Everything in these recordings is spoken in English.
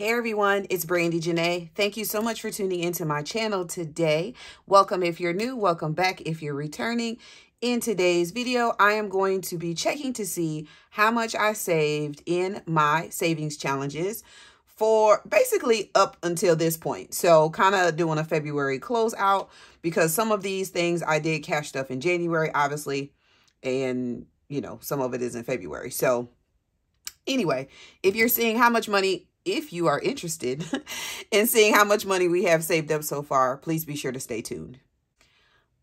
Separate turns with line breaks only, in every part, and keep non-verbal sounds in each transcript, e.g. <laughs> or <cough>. Hey everyone, it's Brandi Janei. Thank you so much for tuning into my channel today. Welcome if you're new, welcome back if you're returning. In today's video, I am going to be checking to see how much I saved in my savings challenges for basically up until this point. So kind of doing a February closeout because some of these things I did cash stuff in January, obviously, and you know, some of it is in February. So anyway, if you're seeing how much money if you are interested <laughs> in seeing how much money we have saved up so far, please be sure to stay tuned.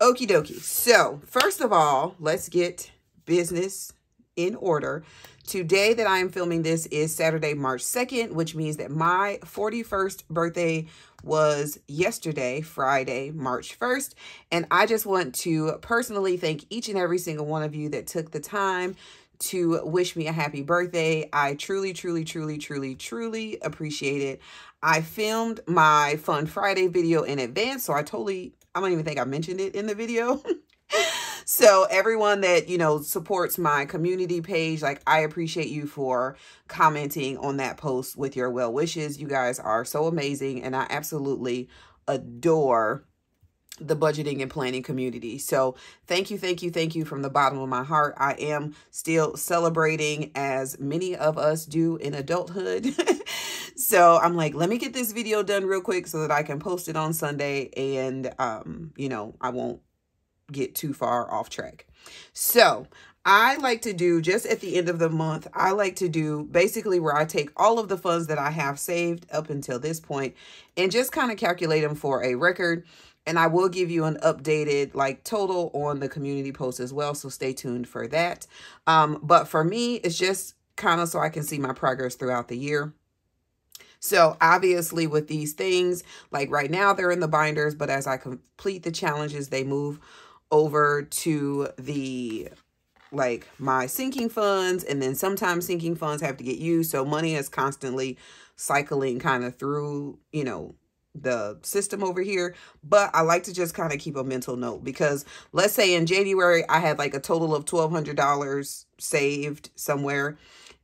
Okie dokie. So first of all, let's get business in order. Today that I am filming this is Saturday, March 2nd, which means that my 41st birthday was yesterday, Friday, March 1st. And I just want to personally thank each and every single one of you that took the time to wish me a happy birthday. I truly, truly, truly, truly, truly appreciate it. I filmed my Fun Friday video in advance, so I totally, I don't even think I mentioned it in the video. <laughs> so everyone that, you know, supports my community page, like I appreciate you for commenting on that post with your well wishes. You guys are so amazing and I absolutely adore the budgeting and planning community. So thank you, thank you, thank you from the bottom of my heart. I am still celebrating as many of us do in adulthood. <laughs> so I'm like, let me get this video done real quick so that I can post it on Sunday and, um, you know, I won't get too far off track. So I like to do just at the end of the month, I like to do basically where I take all of the funds that I have saved up until this point and just kind of calculate them for a record and I will give you an updated like total on the community post as well. So stay tuned for that. Um, but for me, it's just kind of so I can see my progress throughout the year. So obviously with these things, like right now they're in the binders, but as I complete the challenges, they move over to the like my sinking funds and then sometimes sinking funds have to get used so money is constantly cycling kind of through you know the system over here but i like to just kind of keep a mental note because let's say in january i had like a total of $1200 saved somewhere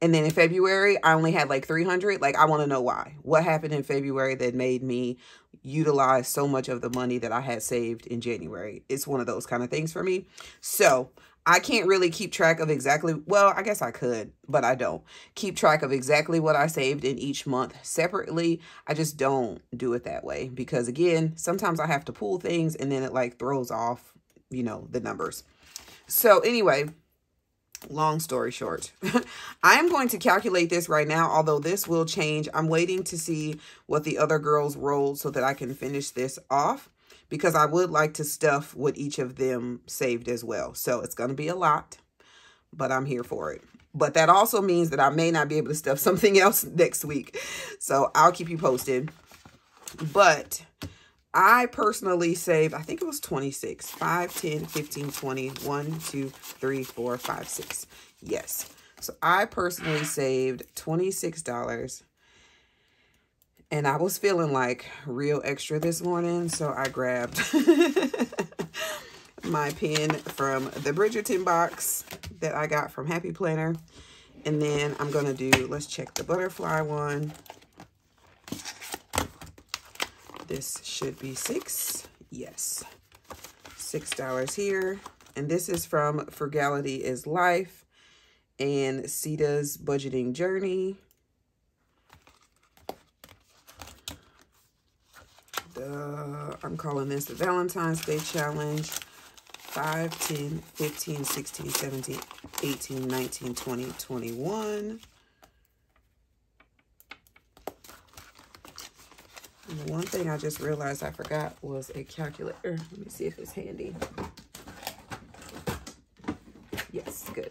and then in february i only had like 300 like i want to know why what happened in february that made me utilize so much of the money that i had saved in january it's one of those kind of things for me so I can't really keep track of exactly, well, I guess I could, but I don't keep track of exactly what I saved in each month separately. I just don't do it that way because again, sometimes I have to pull things and then it like throws off, you know, the numbers. So anyway, long story short, <laughs> I am going to calculate this right now, although this will change. I'm waiting to see what the other girls rolled so that I can finish this off because I would like to stuff what each of them saved as well. So it's going to be a lot, but I'm here for it. But that also means that I may not be able to stuff <laughs> something else next week. So I'll keep you posted. But I personally saved, I think it was 26, 5, 10, 15, 20, 1, 2, 3, 4, 5, 6. Yes. So I personally saved $26 and I was feeling like real extra this morning, so I grabbed <laughs> my pen from the Bridgerton box that I got from Happy Planner. And then I'm going to do, let's check the butterfly one. This should be six. Yes. $6 here. And this is from Frugality is Life and Sita's Budgeting Journey. calling this the Valentine's Day Challenge. 5, 10, 15, 16, 17, 18, 19, 20, 21. And the one thing I just realized I forgot was a calculator. Let me see if it's handy. Yes, good.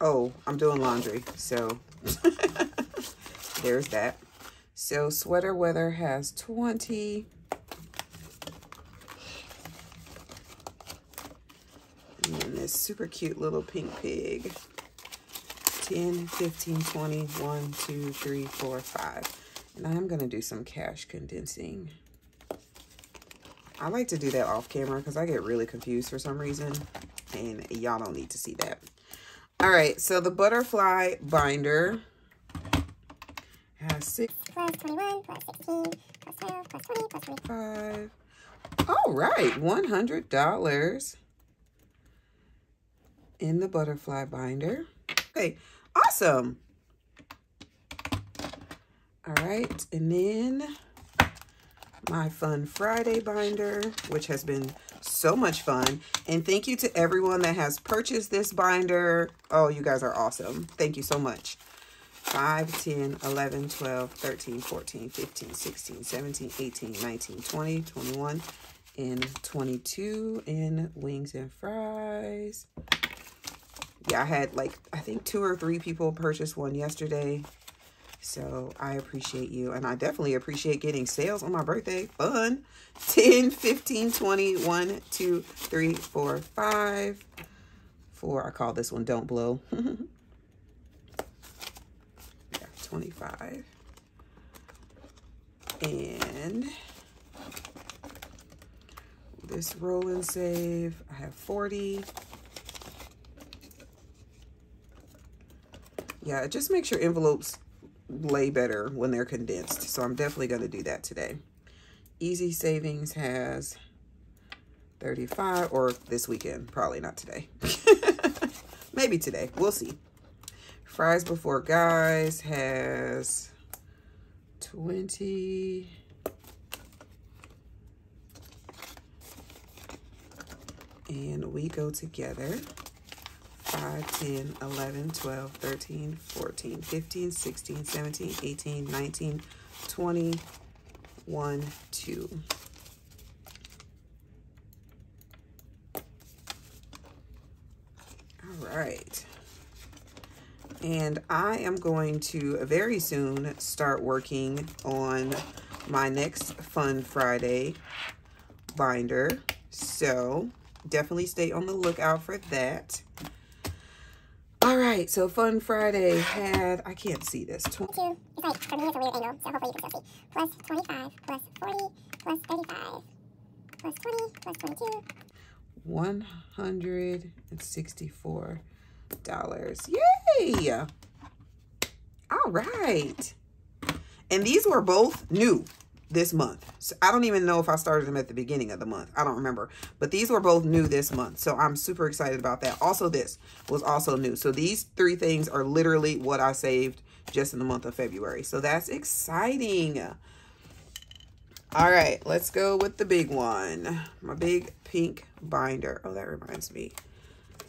Oh, I'm doing laundry, so <laughs> there's that. So Sweater Weather has 20. And then this super cute little pink pig. 10, 15, 20, 1, 2, 3, 4, 5. And I'm going to do some cash condensing. I like to do that off camera because I get really confused for some reason. And y'all don't need to see that. All right, so the butterfly binder has six. Plus 21, plus 16, plus 12, plus 20, plus 25. All right, $100 in the butterfly binder. Okay, awesome. All right, and then my Fun Friday binder, which has been so much fun. And thank you to everyone that has purchased this binder. Oh, you guys are awesome. Thank you so much. 5, 10, 11, 12, 13, 14, 15, 16, 17, 18, 19, 20, 21, and 22 in wings and fries. Yeah, I had like, I think two or three people purchased one yesterday. So I appreciate you. And I definitely appreciate getting sales on my birthday. Fun. <laughs> 10, 15, 20, 1, 2, 3, 4, 5. 4. I call this one Don't Blow. <laughs> yeah, 25. And this roll and save, I have 40. Yeah, just make sure envelopes lay better when they're condensed. So I'm definitely going to do that today. Easy Savings has 35 or this weekend. Probably not today. <laughs> Maybe today. We'll see. Fries Before Guys has 20... And we go together. 5, 10, 11, 12, 13, 14, 15, 16, 17, 18, 19, 20, 1, 2. All right. And I am going to very soon start working on my next Fun Friday binder. So definitely stay on the lookout for that right, so Fun Friday had, I can't see this. 22, it's like, for me it's a weird angle, so hopefully you can still see. Plus 25, plus 40, plus 35, plus 20, plus 22. $164. Yay! All right. And these were both new this month. So I don't even know if I started them at the beginning of the month. I don't remember. But these were both new this month. So I'm super excited about that. Also, this was also new. So these three things are literally what I saved just in the month of February. So that's exciting. All right, let's go with the big one. My big pink binder. Oh, that reminds me.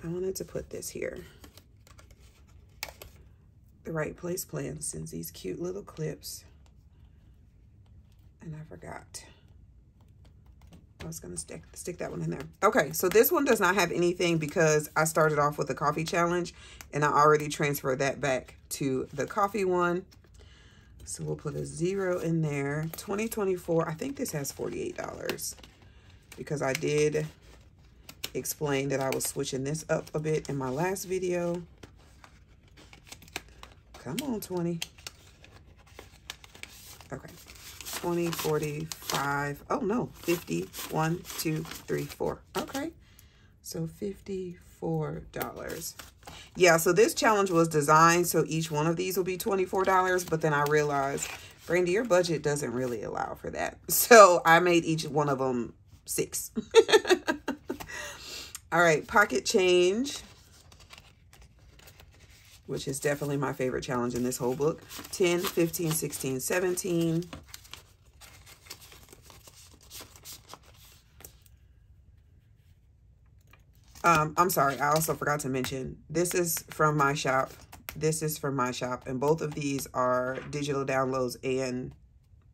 I wanted to put this here. The right place plan sends these cute little clips and I forgot. I was going to stick, stick that one in there. Okay, so this one does not have anything because I started off with the coffee challenge and I already transferred that back to the coffee one. So we'll put a zero in there. 2024, I think this has $48 because I did explain that I was switching this up a bit in my last video. Come on, 20. Okay, 20, 45, oh no, 50, 1, 2, 3, 4. Okay, so $54. Yeah, so this challenge was designed so each one of these will be $24, but then I realized, Brandi, your budget doesn't really allow for that. <laughs> So I made each one of them six. <laughs> All right, pocket change, which is definitely my favorite challenge in this whole book. 10, 15, 16, 17, Um, I'm sorry, I also forgot to mention, this is from my shop. This is from my shop. And both of these are digital downloads and,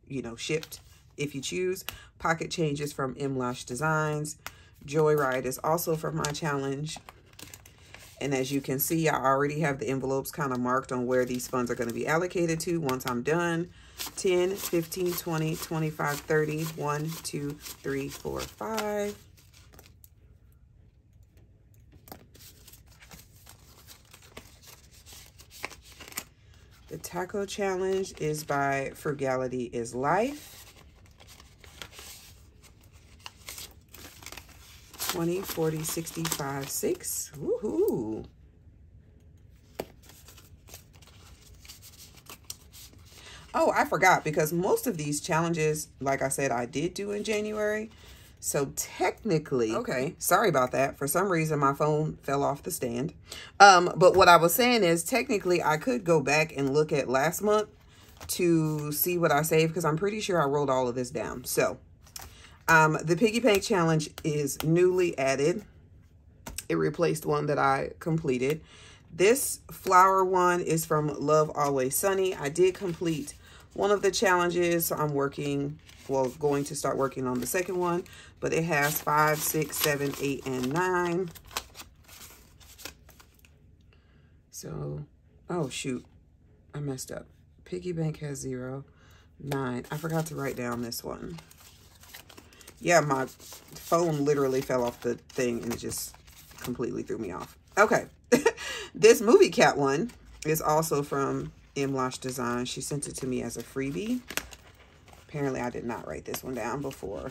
you know, shipped if you choose. Pocket Changes from M. Designs. Joyride is also from my challenge. And as you can see, I already have the envelopes kind of marked on where these funds are going to be allocated to once I'm done. 10, 15, 20, 25, 30, 1, 2, 3, 4, 5. The taco challenge is by Frugality is Life. 20, 40, 65, 6. Woohoo! Oh, I forgot because most of these challenges, like I said, I did do in January. So technically, okay, sorry about that. For some reason, my phone fell off the stand. Um, but what I was saying is technically I could go back and look at last month to see what I saved because I'm pretty sure I rolled all of this down. So um, the piggy bank challenge is newly added. It replaced one that I completed. This flower one is from Love Always Sunny. I did complete one of the challenges, so I'm working, well, going to start working on the second one but it has five, six, seven, eight, and nine. So, oh shoot, I messed up. Piggy bank has zero, nine. I forgot to write down this one. Yeah, my phone literally fell off the thing and it just completely threw me off. Okay, <laughs> this movie cat one is also from Losh Design. She sent it to me as a freebie. Apparently, I did not write this one down before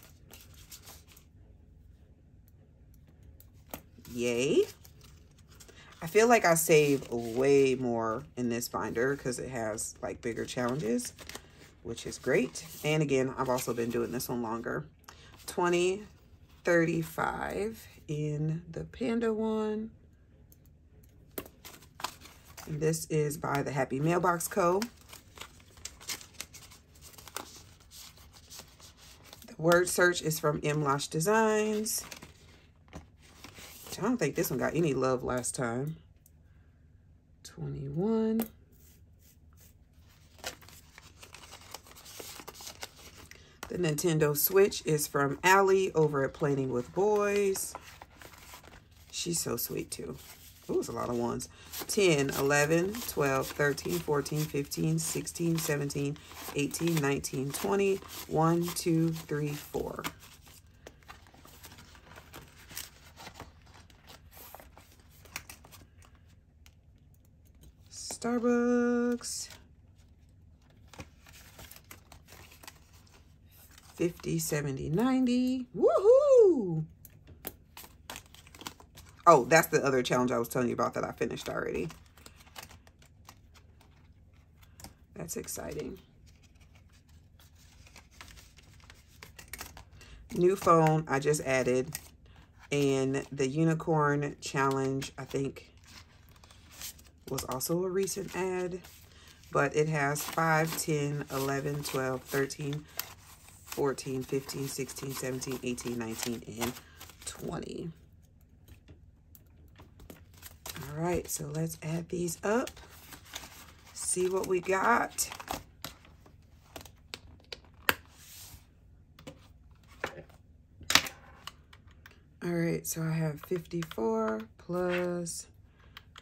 Yay. I feel like I save way more in this binder because it has like bigger challenges, which is great. And again, I've also been doing this one longer. 20, 35 in the Panda one. And this is by the Happy Mailbox Co. The word search is from M. Losh Designs. I don't think this one got any love last time. 21. The Nintendo Switch is from Allie over at Planning with Boys. She's so sweet too. It was a lot of ones. 10, 11, 12, 13, 14, 15, 16, 17, 18, 19, 20, 1, 2, 3, 4. Starbucks. 50, 70, 90. Woohoo! Oh, that's the other challenge I was telling you about that I finished already. That's exciting. New phone I just added and the unicorn challenge, I think was also a recent ad, but it has 5, 10, 11, 12, 13, 14, 15, 16, 17, 18, 19, and 20. All right, so let's add these up, see what we got. All right, so I have 54 plus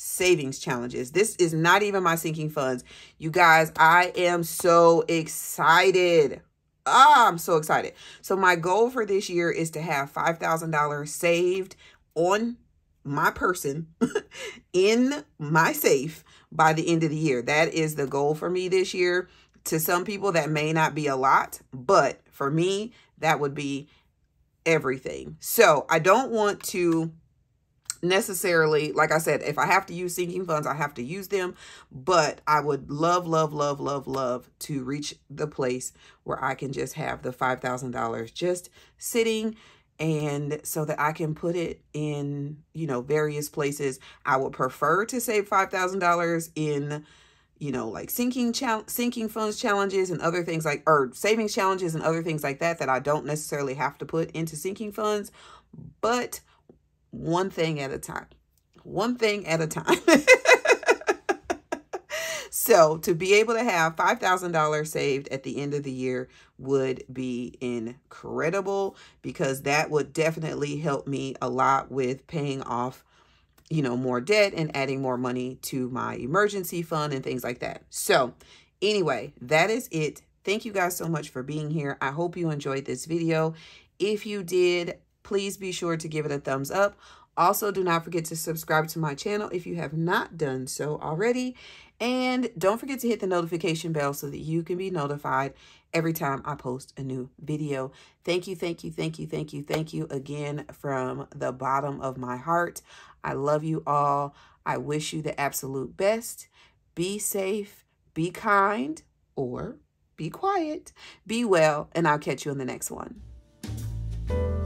savings challenges. This is not even my sinking funds. You guys, I am so excited. Ah, I'm so excited. So my goal for this year is to have $5,000 saved on my person <laughs> in my safe by the end of the year. That is the goal for me this year. To some people, that may not be a lot, but for me, that would be everything. So I don't want to necessarily, like I said, if I have to use sinking funds, I have to use them. But I would love, love, love, love, love to reach the place where I can just have the $5,000 just sitting and so that I can put it in, you know, various places. I would prefer to save $5,000 in, you know, like sinking sinking funds challenges and other things like, or savings challenges and other things like that, that I don't necessarily have to put into sinking funds. But one thing at a time. One thing at a time. <laughs> so to be able to have $5,000 saved at the end of the year would be incredible because that would definitely help me a lot with paying off you know, more debt and adding more money to my emergency fund and things like that. So anyway, that is it. Thank you guys so much for being here. I hope you enjoyed this video. If you did, please be sure to give it a thumbs up. Also, do not forget to subscribe to my channel if you have not done so already. And don't forget to hit the notification bell so that you can be notified every time I post a new video. Thank you, thank you, thank you, thank you, thank you again from the bottom of my heart. I love you all. I wish you the absolute best. Be safe, be kind, or be quiet. Be well, and I'll catch you in the next one.